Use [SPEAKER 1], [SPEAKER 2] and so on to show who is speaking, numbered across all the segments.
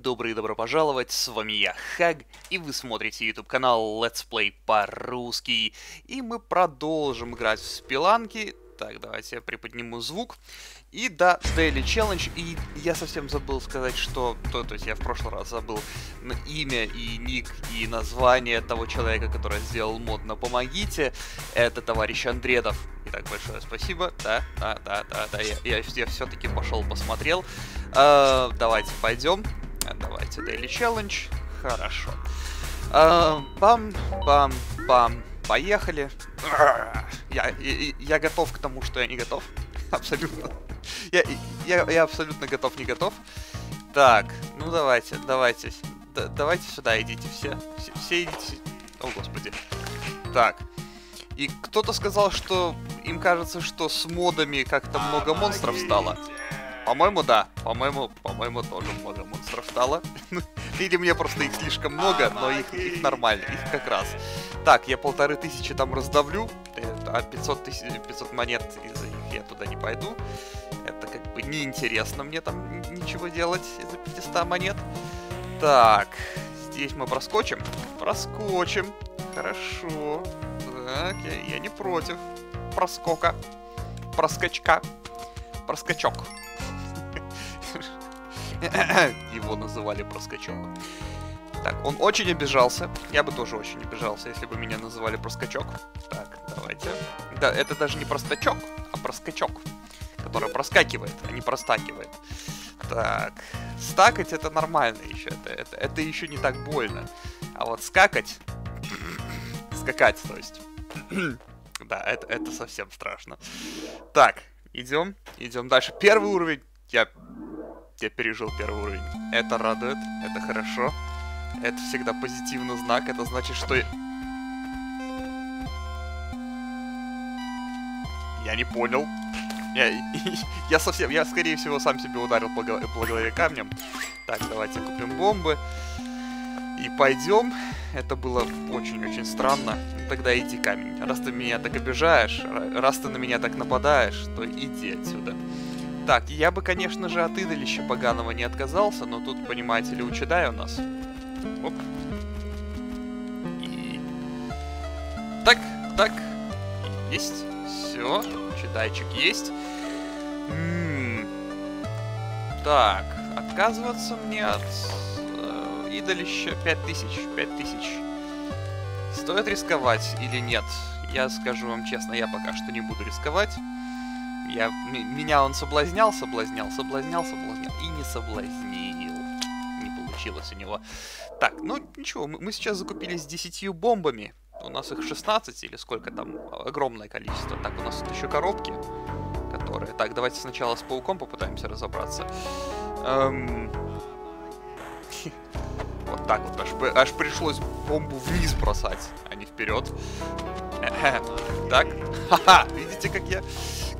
[SPEAKER 1] День добрый и добро пожаловать, с вами я, Хаг, и вы смотрите YouTube канал Let's Play по-русски. И мы продолжим играть в спиланки. Так, давайте я приподниму звук. И да, Daily Challenge, и я совсем забыл сказать, что... То, то есть я в прошлый раз забыл имя и ник и название того человека, который сделал мод на «Помогите». Это товарищ Андредов. Итак, большое спасибо. Да, да, да, да, да, я, я, я все-таки пошел посмотрел. Uh, давайте пойдем. Давайте Daily Challenge. Хорошо. Uh, бам, бам, бам. Поехали. Я, я, я готов к тому, что я не готов. Абсолютно. Я, я, я абсолютно готов, не готов. Так, ну давайте, давайте. Да, давайте сюда идите все. Все, все идите. О, господи. Так. И кто-то сказал, что им кажется, что с модами как-то много монстров стало. По-моему, да. По-моему, по-моему, тоже много монстров стало. Или мне просто их слишком много, но их, их нормально, их как раз. Так, я полторы тысячи там раздавлю, а 500, тысяч, 500 монет из-за них я туда не пойду. Это как бы неинтересно мне там ничего делать из-за 500 монет. Так, здесь мы проскочим. Проскочим. Хорошо. Так, я, я не против. Проскока. Проскочка. Проскочок. Его называли проскочок. Так, он очень обижался. Я бы тоже очень обижался, если бы меня называли проскочок. Так, давайте. Да, это даже не простачок, а проскочок. Который проскакивает, а не простакивает. Так, стакать это нормально еще. Это, это, это еще не так больно. А вот скакать... Скакать, то есть. да, это, это совсем страшно. Так, идем, идем дальше. Первый уровень. Я, я пережил первый уровень. Это радует, это хорошо. Это всегда позитивный знак. Это значит, что... Я не понял. Я, я совсем, я скорее всего сам себе ударил по, по голове камнем. Так, давайте купим бомбы. И пойдем. Это было очень-очень странно. Тогда иди камень. Раз ты меня так обижаешь, раз ты на меня так нападаешь, то иди отсюда. Так, я бы, конечно же, от идолища поганого не отказался, но тут, понимаете ли, учедай у нас. Оп. И... Так, так. Есть. Все. Читайчик есть. М -м -м. Так. Отказываться мне от э, идолища 5000. 5000. Стоит рисковать или нет? Я скажу вам честно, я пока что не буду рисковать. Я, меня он соблазнял, соблазнял, соблазнял, соблазнял и не соблазнил. Не получилось у него. Так, ну ничего, мы, мы сейчас закупились 10 бомбами. У нас их 16 или сколько там, огромное количество. Так, у нас тут еще коробки, которые... Так, давайте сначала с пауком попытаемся разобраться. Эм... Вот так вот, аж, аж пришлось бомбу вниз бросать, а не вперед. Так, ха-ха, видите, как я...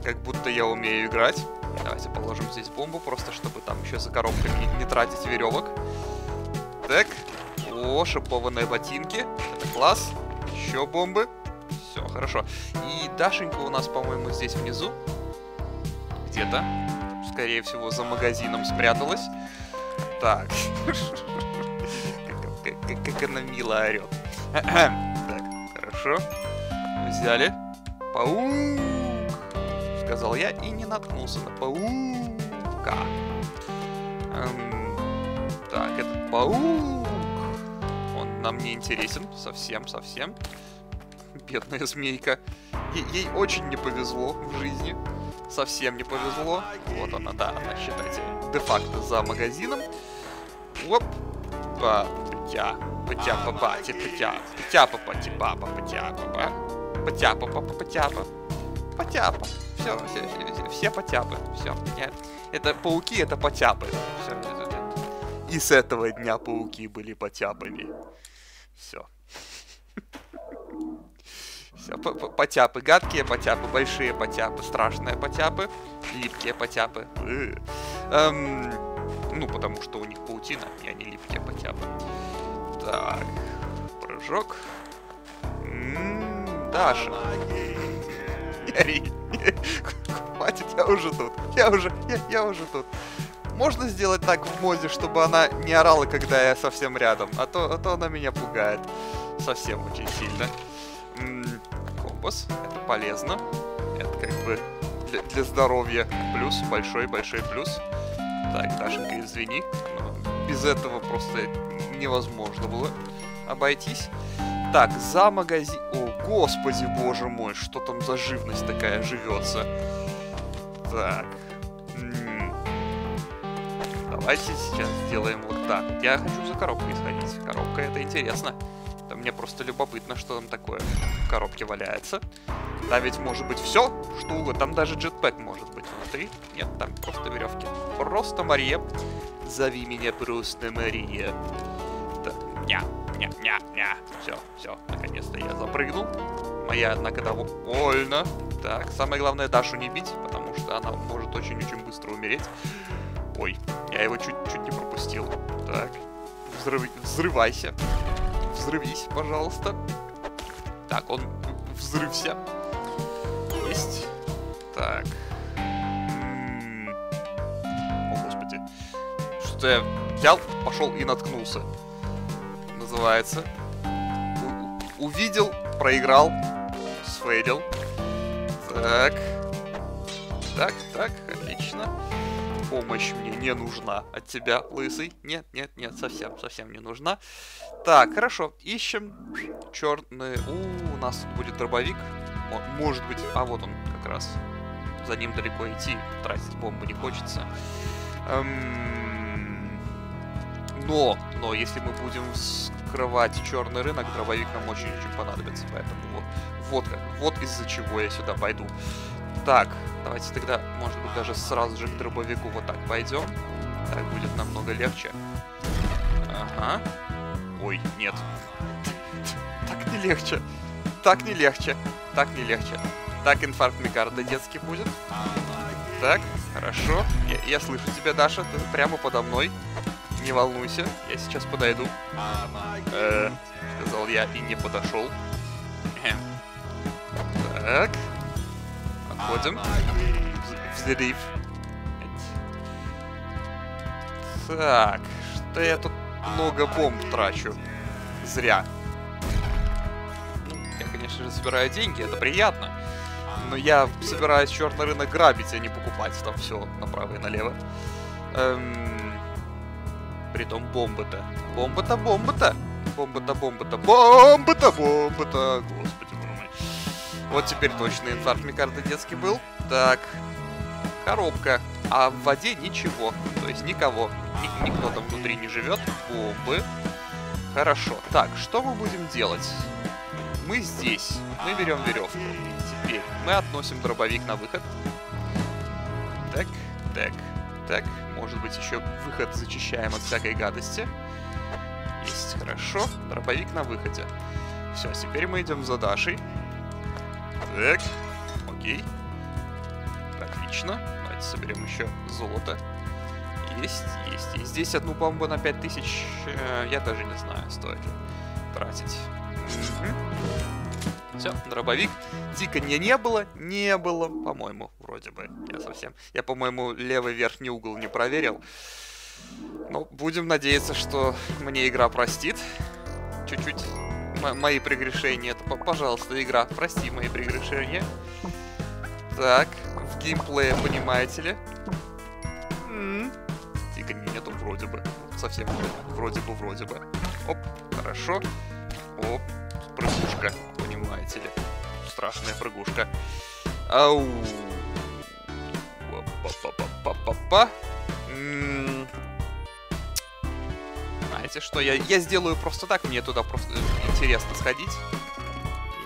[SPEAKER 1] Как будто я умею играть. Давайте положим здесь бомбу, просто чтобы там еще за коробками не тратить веревок. Так, о, шипованные ботинки. Это класс. Еще бомбы. Все, хорошо. И Дашенька у нас, по-моему, здесь внизу. Где-то. Скорее всего, за магазином спряталась. Так. Как она мило орет. Так, хорошо. Взяли. Паук! Сказал я и не наткнулся на паука. Так, этот паук нам не интересен. Совсем-совсем. Бедная змейка. Е ей очень не повезло в жизни. Совсем не повезло. Вот она, да, она, считайте, де-факто за магазином. Оп. Па, пытя, пытя, папати, пытя, пытя, папати, папа, пытя, папа. Пытя, папа, пытяпа. Потяпа. Все, все, все, все потяпы. Все. Это пауки, это потяпы. Все. И с этого дня пауки были потяпами. Все. Все, потяпы гадкие потяпы, большие потяпы, страшные потяпы, липкие потяпы. Эм, ну, потому что у них паутина, и они липкие потяпы. Так, прыжок. М-м, Даша. Хватит, я уже тут. Я уже, я, я уже тут. можно сделать так в моде, чтобы она не орала, когда я совсем рядом? А то, а то она меня пугает. Совсем очень сильно. М -м, компас. Это полезно. Это как бы для, для здоровья плюс. Большой-большой плюс. Так, Дашенька, извини. Но без этого просто невозможно было обойтись. Так, за магазин... господи, боже мой, что там за живность такая живется? Так. Давайте сейчас сделаем вот так. Я хочу за коробкой сходить. Коробка это интересно. Это мне просто любопытно, что там такое в коробке валяется. Да ведь может быть все, что угодно. Там даже джетпэк может быть внутри. Нет, там просто веревки. Просто Мария. Зови меня просто Мария. Так, ня, ня, ня, ня. Все, все, наконец-то я запрыгнул. Моя, однако, довольно. Так, самое главное Дашу не бить, потому что она может очень-очень быстро умереть. Ой, я его чуть-чуть не пропустил. Так, взрыв... взрывайся. Взрывись, пожалуйста. Так, он взрывся. Есть. Так. О, господи. Что-то я взял, пошел и наткнулся. Называется. У увидел, проиграл, сфейлил. Так. Так, так, отлично помощь мне не нужна от тебя, лысый. Нет, нет, нет, совсем, совсем не нужна. Так, хорошо, ищем черный... У, у нас тут будет дробовик. Может быть, а вот он как раз. За ним далеко идти, тратить бомбу не хочется. Эм... Но, но, если мы будем скрывать черный рынок, дробовик нам очень-очень понадобится. Поэтому вот, вот вот из-за чего я сюда пойду. Так, давайте тогда, может быть, даже сразу же к дробовику вот так пойдем. Так будет намного легче. Ага. Ой, нет. Так не легче. Так не легче. Так не легче. Так, инфаркт Микарда детский будет. Так, хорошо. Я, я слышу тебя, Даша. Ты прямо подо мной. Не волнуйся, я сейчас подойду. Э, сказал я и не подошел. Так. Отходим. Взрыв. Так, что я тут много бомб трачу. Зря. Я, конечно же, собираю деньги, это приятно. Но я собираюсь черный рынок грабить, а не покупать там все направо и налево. Эм... Притом бомбы-то. Бомба-то, бомба-то. Бомба-то, бомба-то, бомба-то, бомба-то. Господи, мой. Вот теперь точно инфаркт Микарда детский был. Так, коробка. А в воде ничего. То есть никого. Ник никто там внутри не живет. Бомбы. Хорошо. Так, что мы будем делать? Мы здесь. Мы берем веревку. Теперь мы относим дробовик на выход. Так, так, так. Может быть, еще выход зачищаем от всякой гадости. Есть, хорошо. Дробовик на выходе. Все, теперь мы идем за Дашей. Так, окей. Отлично. Давайте соберем еще золото. Есть, есть. И здесь одну бомбу на 5000, э, я даже не знаю, стоит ли тратить. Все, дробовик. Тиканья не было? Не было, по-моему, вроде бы. Я совсем... Я, по-моему, левый верхний угол не проверил. Ну, будем надеяться, что мне игра простит. Чуть-чуть мои прегрешения. Это, пожалуйста, игра, прости мои прегрешения. Так, в геймплее, понимаете ли? М Тика нету вроде бы. Совсем вроде бы, вроде бы. Оп, хорошо. Оп, прыгушка, понимаете ли. Страшная прыгушка. Ау. Па-па-па-па-па. Знаете что, я, я сделаю просто так, мне туда просто интересно сходить.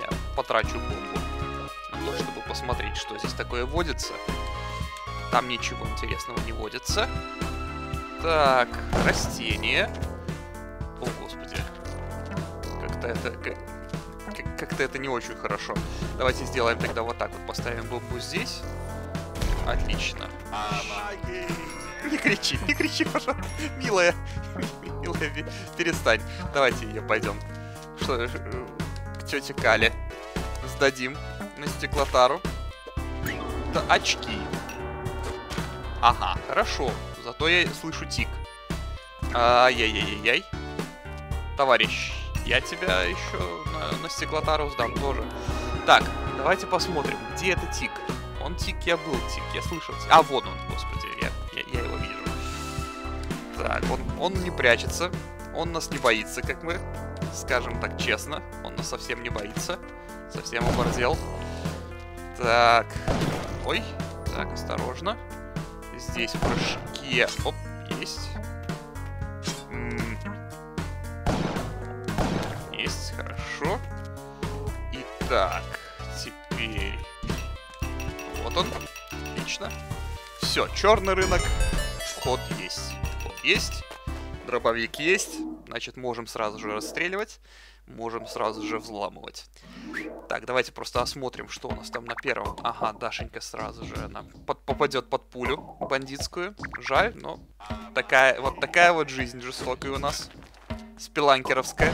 [SPEAKER 1] Я потрачу бомбу на то, чтобы посмотреть, что здесь такое водится. Там ничего интересного не водится. Так, растение. О, господи. Как-то это... Как-то это не очень хорошо. Давайте сделаем тогда вот так вот. Поставим бомбу здесь. Отлично. Не кричи, не кричи, пожалуйста. Милая. Милая, перестань. Давайте ее пойдем. Что, э, к тете Кале. Сдадим на стеклотару. Да очки. Ага, хорошо. Зато я слышу тик. Ай-яй-яй-яй. Товарищ, я тебя еще на, на стеклотару сдам тоже. Так, давайте посмотрим, где это тик. Он тик, я был тик, я слышал. А, вот он, господи, я, я, я его вижу. Так, он, он не прячется, он нас не боится, как мы скажем так честно. Он нас совсем не боится, совсем оборзел. Так, ой, так, осторожно. Здесь в прыжке, оп, есть. Есть, хорошо. Итак, теперь... Вот он, отлично. Все, черный рынок, вход есть. Вход есть, дробовик есть, значит, можем сразу же расстреливать, можем сразу же взламывать. Так, давайте просто осмотрим, что у нас там на первом. Ага, Дашенька сразу же, она под, попадет под пулю бандитскую. Жаль, но такая, вот такая вот жизнь жестокая у нас. Спиланкеровская.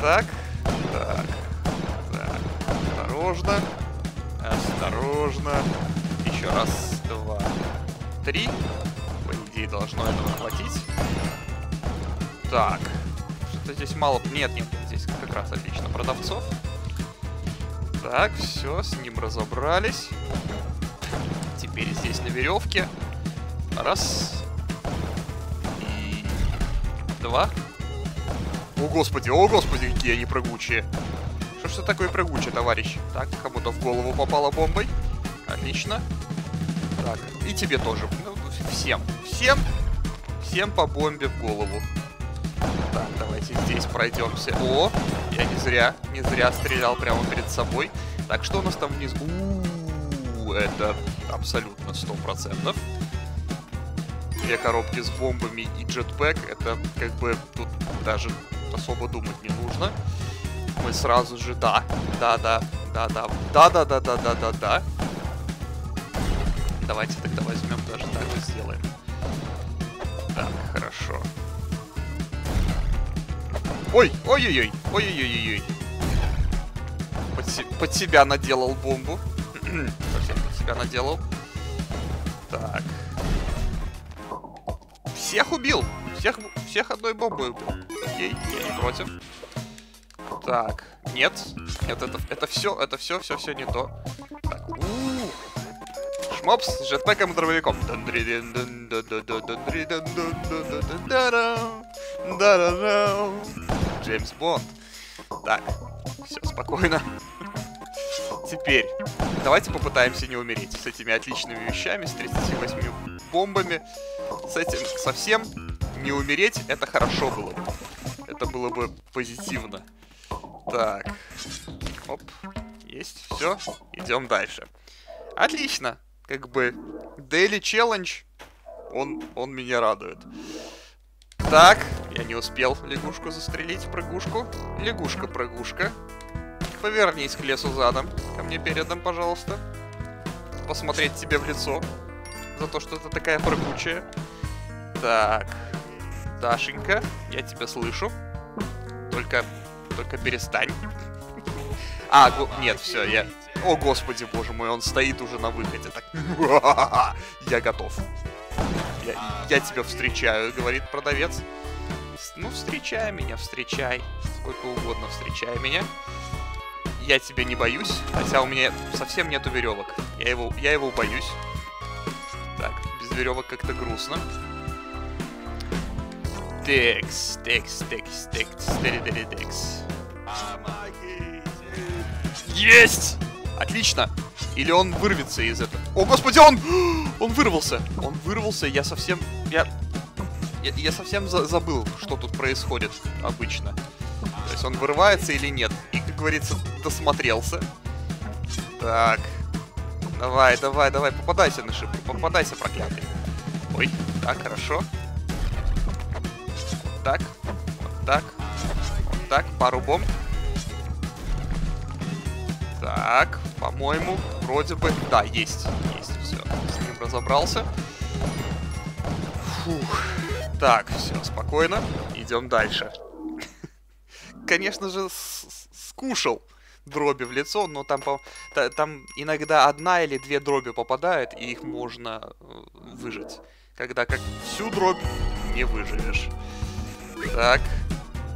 [SPEAKER 1] Так, так, так, осторожно, осторожно. Еще раз, два, три. По идее, должно этого хватить. Так, что-то здесь мало... Нет, нет, здесь как раз отлично продавцов. Так, все, с ним разобрались. Теперь здесь на веревке. Раз. И... Два. О, господи, о, господи, какие они прыгучие. Что ж это такое прыгучее, товарищ? Так, кому-то в голову попала бомбой. Отлично. Так, и тебе тоже. Ну, всем. Всем. Всем по бомбе в голову. Так, давайте здесь пройдемся. О, я не зря, не зря стрелял прямо перед собой. Так, что у нас там внизу? У -у -у, это абсолютно сто процентов. Две коробки с бомбами и джетпэк. Это как бы тут даже особо думать не нужно. Мы сразу же, да, да, да, да, да, да, да, да, да, да, да, да. Давайте тогда возьмем даже так и сделаем. Так, хорошо. Ой, ой-ой-ой, ой-ой-ой-ой. Под, под себя наделал бомбу. Совсем под себя наделал. Так. Всех убил! Всех, всех одной бомбой убил. Окей, я не против. Так, нет. Нет, это, это все, это все, все, все не то. Так, у -у -у. Шмопс с джетпэком и дробовиком. Джеймс Бонд. Так, все, спокойно. Теперь, давайте попытаемся не умереть с этими отличными вещами, с 38 бомбами. С этим совсем не умереть, это хорошо было бы. Это было бы позитивно. Так. Оп. Есть. Все. Идем дальше. Отлично. Как бы Daily Challenge. Он, он меня радует. Так, я не успел лягушку застрелить, прыгушку. Лягушка-прыгушка. Повернись к лесу задом. Ко мне передом, пожалуйста. Посмотреть тебе в лицо. За то, что ты такая прыгучая. Так. Дашенька, я тебя слышу. Только, только перестань. А, го... нет, все, я... О, господи, боже мой, он стоит уже на выходе. Так, я готов. Я, я тебя встречаю, говорит продавец. Ну, встречай меня, встречай. Сколько угодно встречай меня. Я тебя не боюсь, хотя у меня совсем нету веревок. Я его, я его боюсь. Так, без веревок как-то грустно. Текс, текс, текс, текс, текс. Есть! Отлично! Или он вырвется из этого. О, господи, он... Он вырвался! Он вырвался, я совсем... Я... Я, я совсем за забыл, что тут происходит обычно. То есть он вырывается или нет. И, как говорится, досмотрелся. Так. Давай, давай, давай, попадайся на шип. Попадайся, проклятый. Ой, так, хорошо. Так. Вот так, пару бомб. Так, по-моему, вроде бы... Да, есть, есть, все. С ним разобрался. Фух. Так, все, спокойно. Идем дальше. Конечно же, скушал дроби в лицо, но там, там иногда одна или две дроби попадают, и их можно э, выжить. когда как всю дробь не выживешь. Так,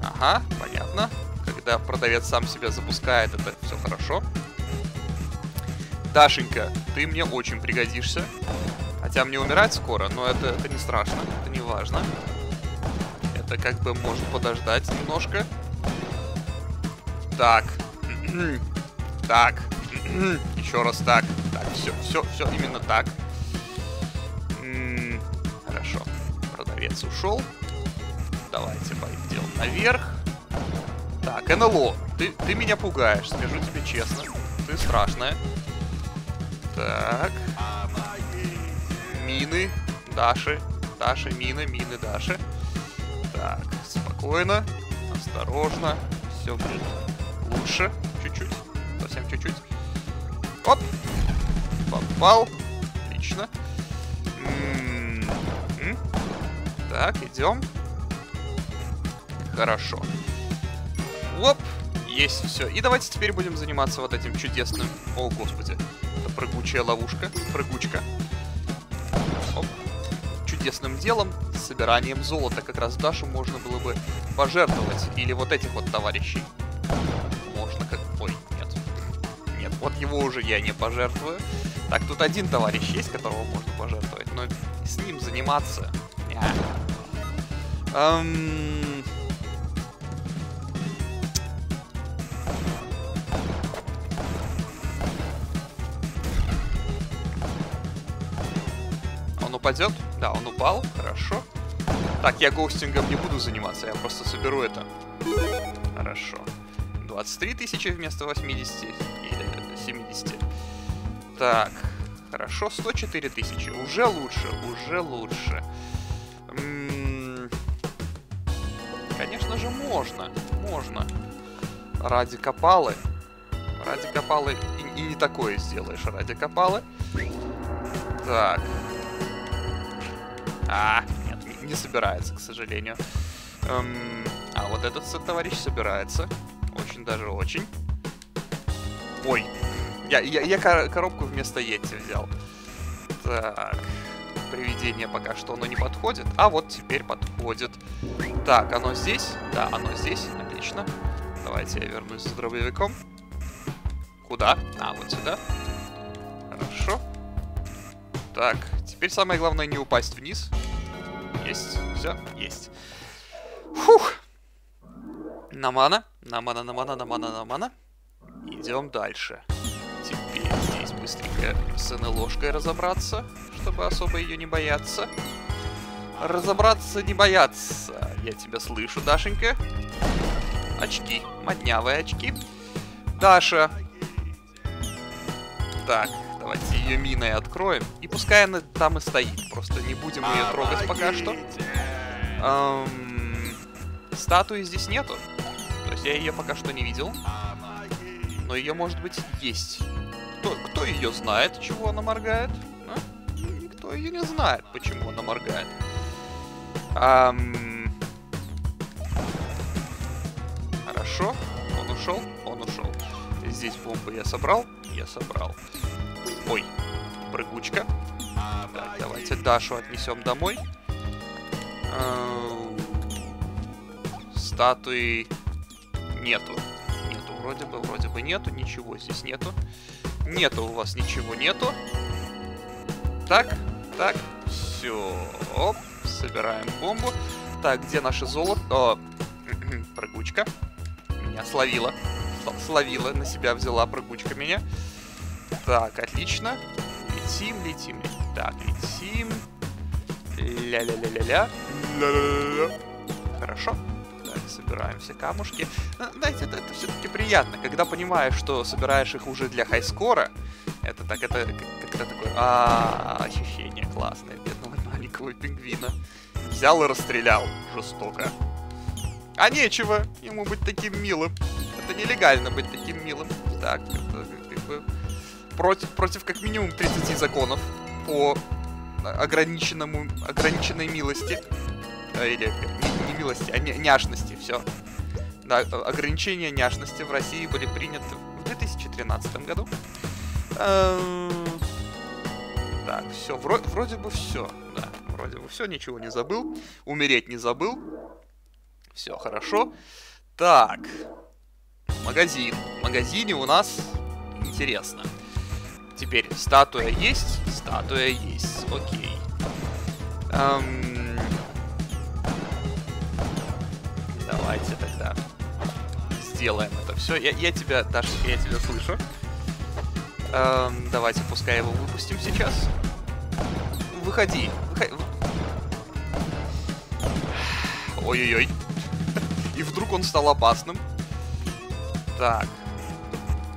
[SPEAKER 1] ага, понятно. Когда продавец сам себя запускает, это все хорошо. Дашенька, ты мне очень пригодишься. Хотя мне умирать скоро, но это, это не страшно, это не важно. Это как бы может подождать немножко. Так. так. Еще раз так. Так, все, все, все именно так. хорошо. Продавец ушел. Давайте пойдем наверх. Так, НЛО, ты, ты меня пугаешь, скажу тебе честно. Ты страшная. Так. Мины. Даши. Даши, мины, мины, Даши. Так, спокойно. Осторожно. Все будет лучше. Чуть-чуть. Совсем чуть-чуть. Оп! Попал. Отлично. М -м -м. Так, идем. Хорошо. Оп! Есть все. И давайте теперь будем заниматься вот этим чудесным... О, господи. Это прыгучая ловушка. Прыгучка. Оп. Чудесным делом, собиранием золота. Как раз Дашу можно было бы пожертвовать. Или вот этих вот товарищей. Можно как... Ой, нет. Нет, вот его уже я не пожертвую. Так, тут один товарищ есть, которого можно пожертвовать. Но с ним заниматься... Эм... упадет? Да, он упал. Хорошо. Так, я гоустингом не буду заниматься, я просто соберу это. Хорошо. 23 тысячи вместо 80 или 70. Так, хорошо, 104 тысячи. Уже лучше, уже лучше. М -м конечно же, можно. Можно. Ради копалы. Ради копалы и, и не такое сделаешь ради копалы. Так, а, нет, не, собирается, к сожалению. Эм, а вот этот товарищ собирается. Очень даже очень. Ой, я, я, я коробку вместо Йети взял. Так, привидение пока что оно не подходит. А вот теперь подходит. Так, оно здесь? Да, оно здесь. Отлично. Давайте я вернусь с дробовиком. Куда? А, вот сюда. Так, теперь самое главное не упасть вниз. Есть, все, есть. Фух. Намана, намана, намана, намана, намана. Идем дальше. Теперь здесь быстренько с НЛОшкой разобраться, чтобы особо ее не бояться. Разобраться, не бояться. Я тебя слышу, Дашенька. Очки, моднявые очки. Даша. Так, ее миной откроем. И пускай она там и стоит. Просто не будем ее трогать пока что. Эм, статуи здесь нету. То есть я ее пока что не видел. Но ее, может быть, есть. Кто, кто ее знает, чего она моргает? А? Никто ее не знает, почему она моргает. Эм... Хорошо. Он ушел? Он ушел. Здесь бомбы я собрал? Я собрал. Ой, прыгучка. Так, давайте Дашу отнесем домой. Э, статуи нету. Нету, вроде бы, вроде бы нету. Ничего здесь нету. Нету у вас ничего нету. Так, так, все. Оп, собираем бомбу. Так, где наше золото? О, прыгучка. Меня словила. Словила, на себя взяла прыгучка меня. Так, отлично. Летим, летим. Так, летим. Ля-ля-ля-ля-ля. Ля-ля-ля-ля. Хорошо. Так, собираем все камушки. Ну, знаете, это, это все-таки приятно, когда понимаешь, что собираешь их уже для хайскора. Это так, это как-то такое... А, -а, а, ощущение классное бедного маленького пингвина. Взял и расстрелял жестоко. А нечего ему быть таким милым. Это нелегально быть таким милым. Так, это как бы против, против как минимум 30 законов по ограниченному, ограниченной милости. Э, или не, не милости, а няшности, все. Да, ограничения няшности в России были приняты в 2013 году. Эм, так, все, вроде бы все, да, вроде бы все, ничего не забыл. Умереть не забыл. Все хорошо. Так. Магазин. В магазине у нас интересно. Теперь статуя есть? Статуя есть. Окей. Эм... Давайте тогда сделаем это все. Я, я тебя, Даша, я тебя слышу. Эм, давайте, пускай его выпустим сейчас. Выходи. Выходи. Ой-ой-ой. И вдруг он стал опасным. Так.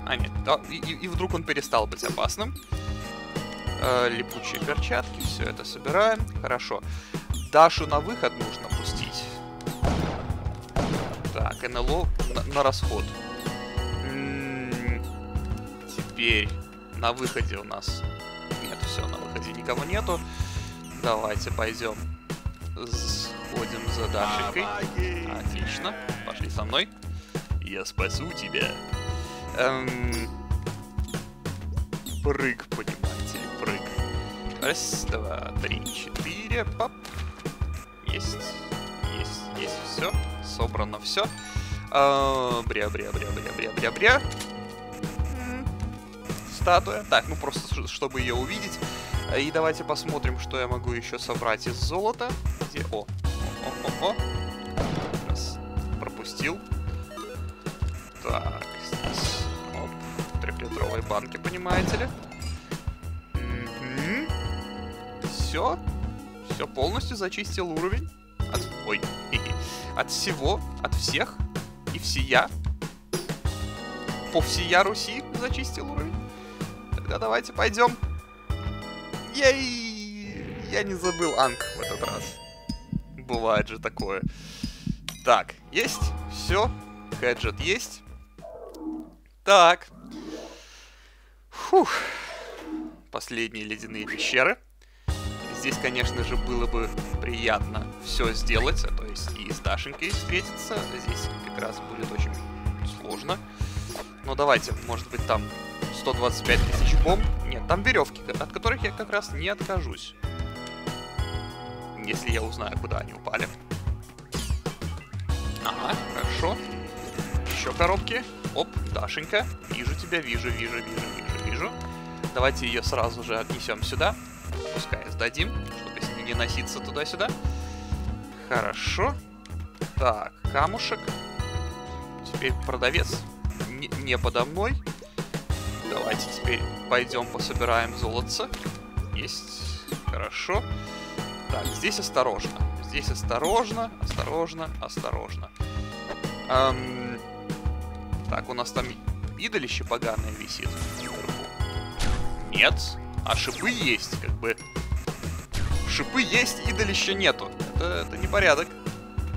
[SPEAKER 1] А, нет. Да, и, и вдруг он перестал быть опасным. Э, липучие перчатки. Все это собираем. Хорошо. Дашу на выход нужно пустить. Так, НЛО на, на расход. М -м теперь на выходе у нас... Нет, все, на выходе никого нету. Давайте пойдем. Сходим за Дашенькой. Отлично. Пошли со мной. Я спасу тебя. Эм... Прыг, понимаете прыг. Раз, два, три, четыре. Пап. Есть. Есть, есть все. Собрано все. А, бря, бря, бря, бря, бря, бря, бря статуя. Так, ну просто, чтобы ее увидеть. И давайте посмотрим, что я могу еще собрать из золота. Где? О, о, о, о, Раз. Пропустил. Понимаете ли. Угу. Все. Все, полностью зачистил уровень. От... Ой. От всего, от всех и всея. По всея Руси зачистил уровень. Тогда давайте пойдем. Ей! Я не забыл Анг в этот раз. Бывает же такое. Так, есть. Все. Хэджет есть. Так. Фух. Последние ледяные пещеры. Здесь, конечно же, было бы приятно все сделать, а то есть и с Дашенькой встретиться. Здесь как раз будет очень сложно. Но давайте, может быть, там 125 тысяч бомб. Нет, там веревки, от которых я как раз не откажусь. Если я узнаю, куда они упали. Ага, хорошо. Еще коробки. Оп, Дашенька. Вижу тебя, вижу, вижу, вижу. Давайте ее сразу же отнесем сюда. Пускай сдадим, чтобы с ней не носиться туда-сюда. Хорошо. Так, камушек. Теперь продавец не, не подо мной. Давайте теперь пойдем пособираем золотце. Есть. Хорошо. Так, здесь осторожно. Здесь осторожно, осторожно, осторожно. Эм... Так, у нас там идолище поганое висит Нет. А шипы есть, как бы. Шипы есть, идолища нету. Это, это непорядок.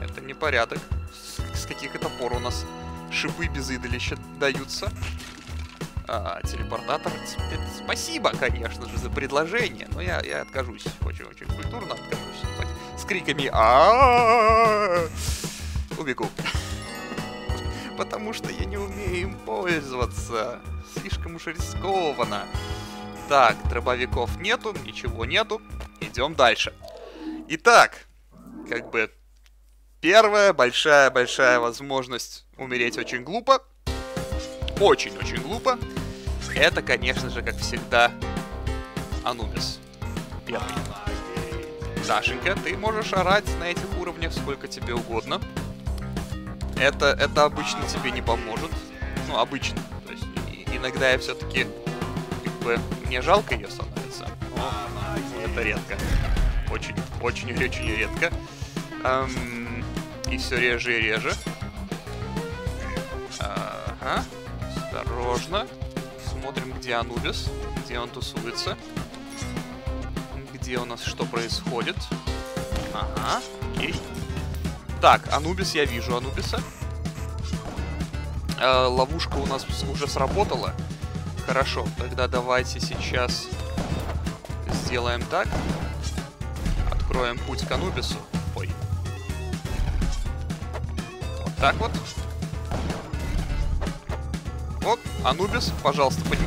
[SPEAKER 1] Это непорядок. С, с каких это пор у нас шипы без идолища даются? А, телепортатор. Спасибо, конечно же, за предложение, но я, я откажусь. Очень-очень культурно откажусь. С криками а Убегу. Потому что я не умею им пользоваться. Слишком уж рискованно. Так, дробовиков нету, ничего нету. Идем дальше. Итак, как бы первая большая-большая возможность умереть очень глупо. Очень-очень глупо. Это, конечно же, как всегда, Анубис. Первый. Сашенька, ты можешь орать на этих уровнях сколько тебе угодно. Это, это обычно тебе не поможет. Ну, обычно. То есть, иногда я все-таки, бы, мне жалко ее становится. Но это редко. Очень, очень, очень редко. Эм, и все реже и реже. Ага. Осторожно посмотрим, где Анубис, где он тусуется. Где у нас что происходит. Ага, окей. Так, Анубис, я вижу Анубиса. Э, ловушка у нас уже сработала. Хорошо, тогда давайте сейчас сделаем так. Откроем путь к Анубису. Ой. Вот так вот. Вот, Анубис, пожалуйста, под...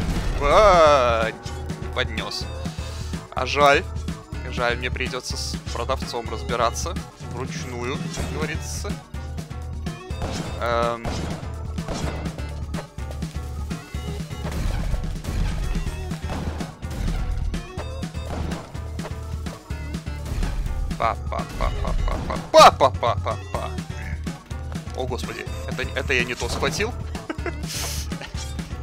[SPEAKER 1] а, поднес. А жаль. Жаль, мне придется с продавцом разбираться. Вручную, как говорится. Эм... Па-па-па-па-па-па-па-па-па-па. О, господи, это, это я не то схватил.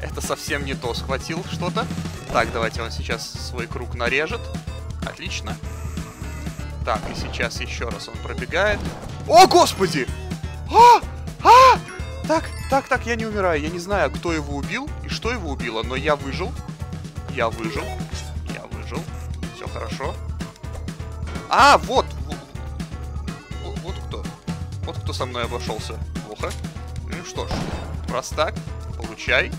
[SPEAKER 1] это совсем не то схватил что-то. Так, давайте он сейчас свой круг нарежет. Отлично. Так, и сейчас еще раз он пробегает. О, господи! А! А! Так, так, так, я не умираю. Я не знаю, кто его убил и что его убило, но я выжил. Я выжил. А, вот! Вот, вот кто. Вот кто со мной обошелся. Плохо. Ну что ж, раз так, получай.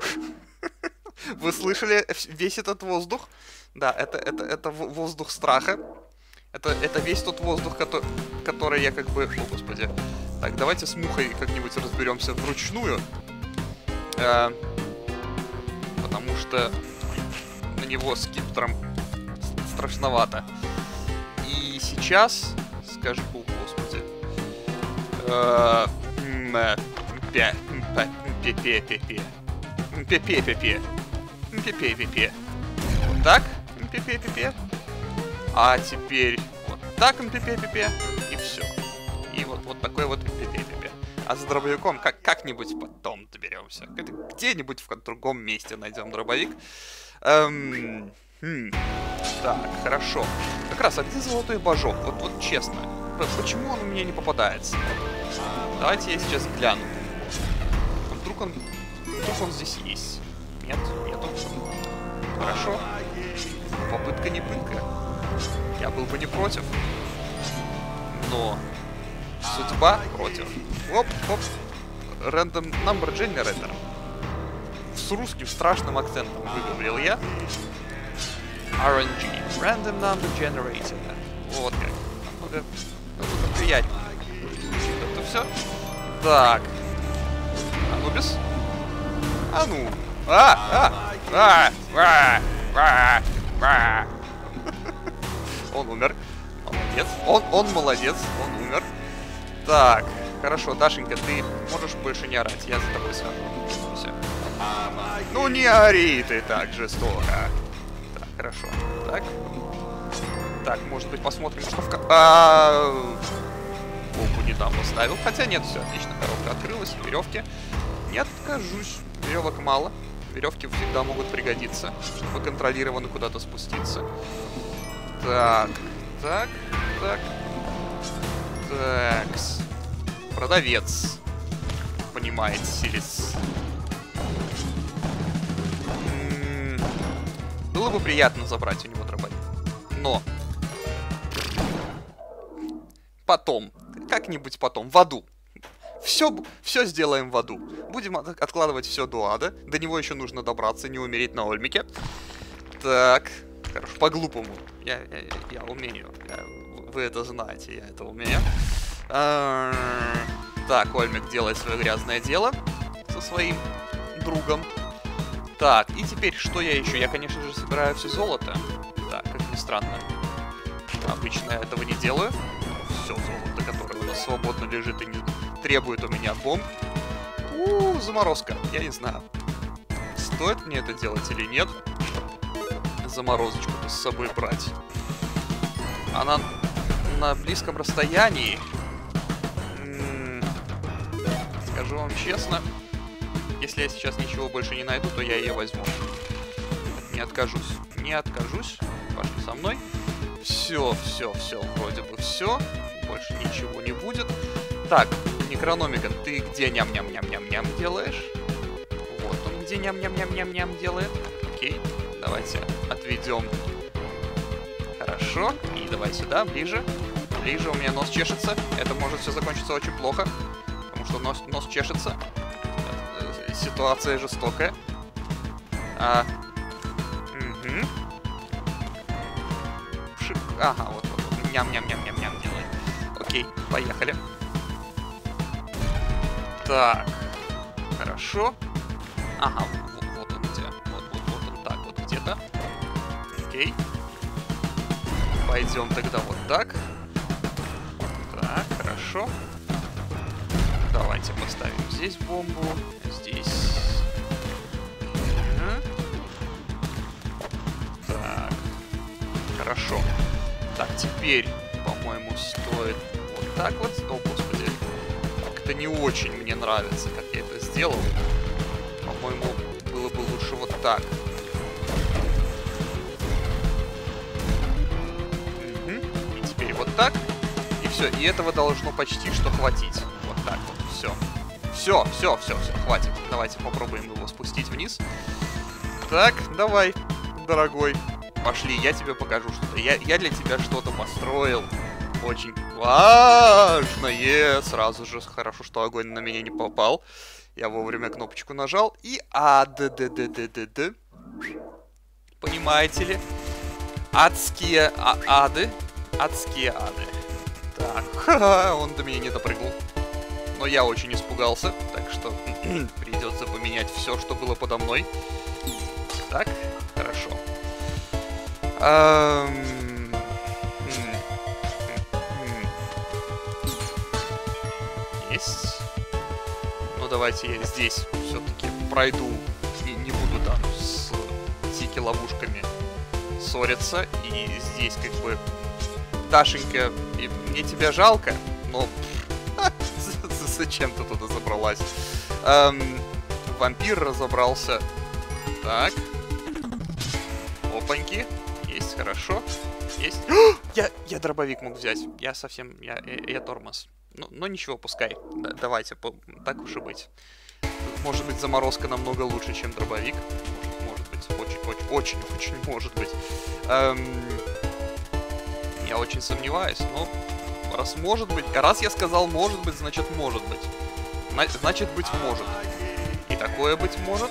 [SPEAKER 1] Вы слышали весь этот воздух? Да, это, это, это воздух страха. Это, это весь тот воздух, который, который я как бы... О, господи. Так, давайте с мухой как-нибудь разберемся вручную. Э, потому что на него скипетром страшновато. И сейчас... Скажи, о, господи. Э, пе, пе, пе, пе, пе. Пе-пе-пе-пе. Пе-пе-пе-пе. Вот так. Пе-пе-пе-пе. А теперь вот так пе-пе-пе-пе. И все. И вот, вот такой вот пе-пе-пе-пе. А с дробовиком как- как-нибудь потом доберемся. Где-нибудь в другом месте найдем дробовик. Эм... Хм. Так, хорошо. Как раз, где золотой божок? Вот, вот честно. Почему он у меня не попадается? Давайте я сейчас гляну. Вдруг он... Вдруг он здесь есть? Нет, нету. Хорошо. Попытка не пытка. Я был бы не против. Но судьба против. Оп, оп. Random Number Generator. С русским страшным акцентом выговорил я. RNG. Random Number Generator. Вот как. Намного, намного приятнее. Это все? Так. Анубис? А ну. А! А! А! А! А! А! Он умер. Молодец. Он, он молодец. Он умер. Так. Хорошо, Дашенька, ты можешь больше не орать. Я за тобой схожу. Ну не ори ты так жестоко. Так, хорошо. Так. Так, может быть, посмотрим, что в... А... Бомбу не там поставил. Хотя нет, все отлично. Коробка открылась. Веревки. Не откажусь. Веревок мало. Веревки всегда могут пригодиться, чтобы контролированно куда-то спуститься. Так, так, так. Такс. Продавец. Понимает, силис. Было бы приятно забрать у него дробовик. Но. Потом. Как-нибудь потом. В аду. Все, все сделаем в аду. Будем от откладывать все до ада. До него еще нужно добраться, не умереть на Ольмике. Так. Хорошо, по-глупому. Я, я, я умею. Я, вы это знаете, я это умею. А, так, Ольмик делает свое грязное дело со своим другом. Так, и теперь что я еще? Я, конечно же, собираю все золото. Так, как ни странно. Обычно я этого не делаю. Все золото, которое у нас свободно лежит и не требует у меня бомб. У, заморозка. Я не знаю, стоит мне это делать или нет. Заморозочку с собой брать. Она на близком расстоянии. М -м скажу вам честно, если я сейчас ничего больше не найду, то я ее возьму. Не откажусь. Не откажусь. Пошли со мной. Все, все, все, вроде бы все. Больше ничего не будет. Так, Некрономика, ты где ням-ням-ням-ням-ням делаешь? Вот он где ням-ням-ням-ням-ням делает. Окей, давайте отведем. Хорошо, и давай сюда, ближе. Ближе, у меня нос чешется. Это может все закончиться очень плохо, потому что нос, нос чешется. Ситуация жестокая. А... Угу. Шик. Ага, вот, вот, вот. Ням-ням-ням-ням-ням делает. Окей, поехали. Так. Хорошо. Ага, вот, вот он где. Вот, вот, вот он так. Отлично. Окей. Пойдем тогда вот так. Так, хорошо. Давайте поставим здесь бомбу. Теперь, по-моему, стоит вот так вот. О, господи. Как-то не очень мне нравится, как я это сделал. По-моему, было бы лучше вот так. Угу. И теперь вот так. И все. И этого должно почти что хватить. Вот так вот. Все. Все, все, все, все, хватит. Давайте попробуем его спустить вниз. Так, давай, дорогой. Пошли, я тебе покажу что-то. Я, я для тебя что-то построил. Очень важное. Сразу же хорошо, что огонь на меня не попал. Я вовремя кнопочку нажал. И а д д д д д д Понимаете ли? Адские а ады. Адские ады. Так, он до меня не допрыгнул. Но я очень испугался, так что придется поменять все, что было подо мной. Так, хорошо. Есть. Ну, давайте я здесь все-таки пройду и не буду там с тики-ловушками ссориться. И здесь как бы... Дашенька, мне тебя жалко, но... Зачем ты туда забралась? Эм, вампир разобрался. Так. Опаньки. Хорошо. Есть. я, я дробовик мог взять. Я совсем... Я, я, я тормоз. Ну, ну ничего, пускай. Да, давайте, по, так уж и быть. Может быть, заморозка намного лучше, чем дробовик. Может, может быть. Очень, очень, очень может быть. Эм, я очень сомневаюсь, но раз может быть... Раз я сказал может быть, значит может быть. Значит быть может. И такое быть может.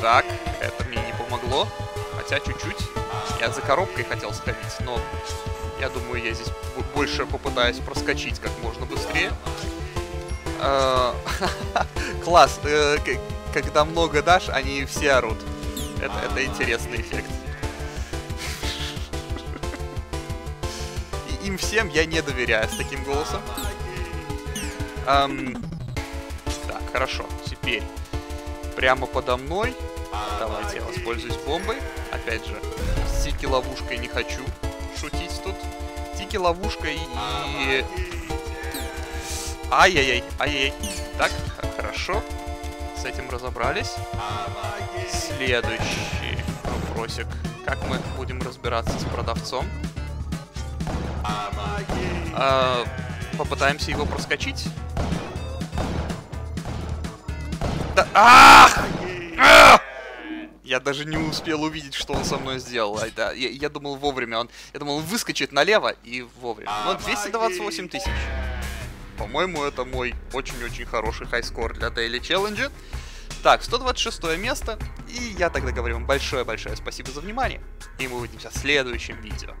[SPEAKER 1] Так, это мне не помогло. Хотя чуть-чуть. Я за коробкой хотел сходить, но я думаю, я здесь больше попытаюсь проскочить как можно быстрее. А, класс. Э, когда много дашь, они все орут. Это, это интересный эффект. им всем я не доверяю с таким голосом. Эм, так, хорошо. Теперь прямо подо мной. Давайте я воспользуюсь бомбой. Опять же, с тики-ловушкой не хочу шутить тут. Тики-ловушкой и... Ай-яй-яй, ай-яй. Так, хорошо. С этим разобрались. Следующий вопросик. Как мы будем разбираться с продавцом? А, попытаемся его проскочить. Да... Ах! Я даже не успел увидеть, что он со мной сделал. А, да, я, я думал вовремя. Он, я думал, он выскочит налево и вовремя. Но 228 тысяч. По-моему, это мой очень-очень хороший хайскор для Daily Challenge. Так, 126 место. И я тогда говорю вам большое-большое спасибо за внимание. И мы увидимся в следующем видео.